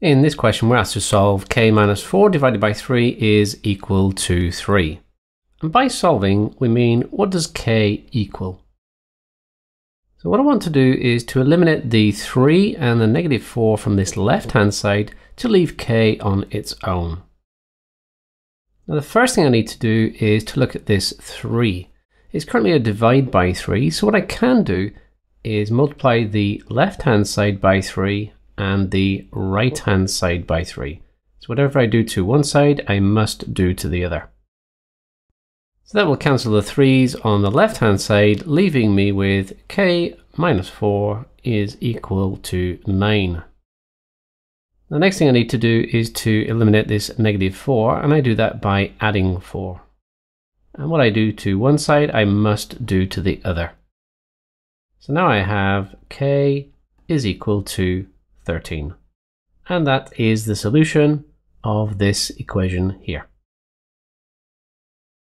In this question, we're asked to solve k minus 4 divided by 3 is equal to 3. And by solving, we mean what does k equal? So what I want to do is to eliminate the 3 and the negative 4 from this left-hand side to leave k on its own. Now the first thing I need to do is to look at this 3. It's currently a divide by 3, so what I can do is multiply the left-hand side by 3 and the right-hand side by 3. So whatever I do to one side, I must do to the other. So that will cancel the 3's on the left-hand side, leaving me with k minus 4 is equal to 9. The next thing I need to do is to eliminate this negative 4, and I do that by adding 4. And what I do to one side, I must do to the other. So now I have k is equal to 13. And that is the solution of this equation here.